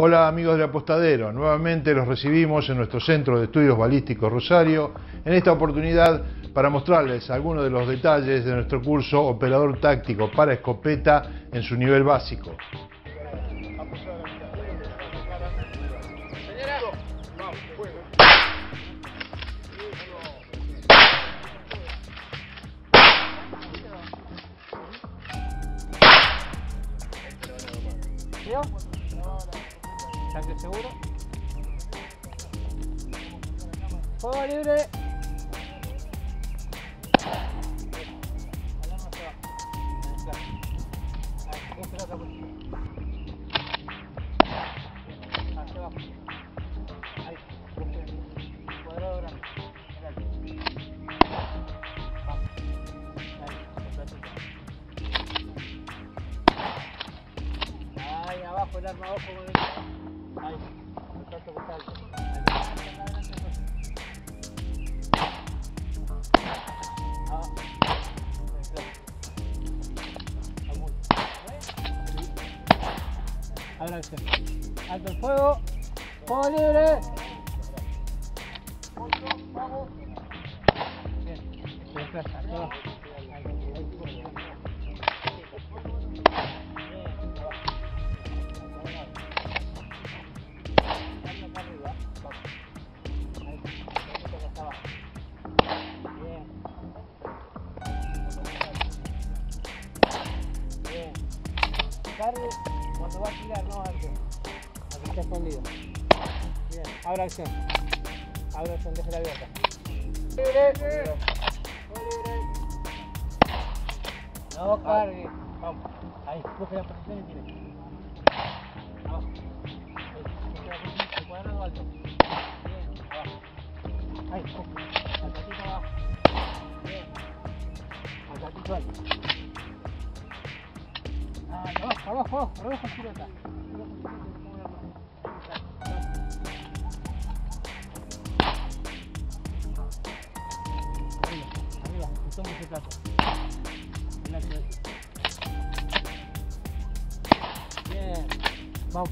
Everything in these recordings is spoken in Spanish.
Hola amigos del Apostadero, nuevamente los recibimos en nuestro Centro de Estudios Balísticos Rosario, en esta oportunidad para mostrarles algunos de los detalles de nuestro curso Operador Táctico para Escopeta en su nivel básico. Saque seguro. Juego libre. Ahí abajo el arma abajo con el... Ahí, Vamos. Alto el fuego. Fuego libre. Bien. Desplaza. Todo. Cargue cuando va a tirar, no antes. Aquí está escondido. Bien, abra acción. Abra acción, déjela abierta. Libre. No cargue. Vamos. Ahí, busque la posición y tire. Abajo. Posición, el cuadrado alto. Bien, abajo. Ahí. Al patito abajo. Bien. Al patito alto. Abajo, abajo, abajo, abajo, pilota. Arriba, arriba, toma ese plato. Bien, vamos.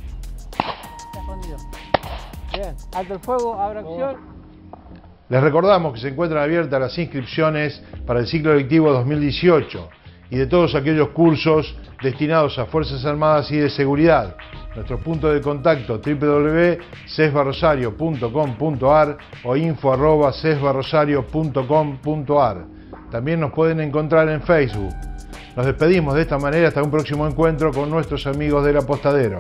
Está escondido. Bien, alto el fuego, abra acción. Les recordamos que se encuentran abiertas las inscripciones para el ciclo lectivo 2018 y de todos aquellos cursos destinados a Fuerzas Armadas y de Seguridad. Nuestro punto de contacto www.cesbarrosario.com.ar o info.cesbarrosario.com.ar. También nos pueden encontrar en Facebook. Nos despedimos de esta manera hasta un próximo encuentro con nuestros amigos del apostadero.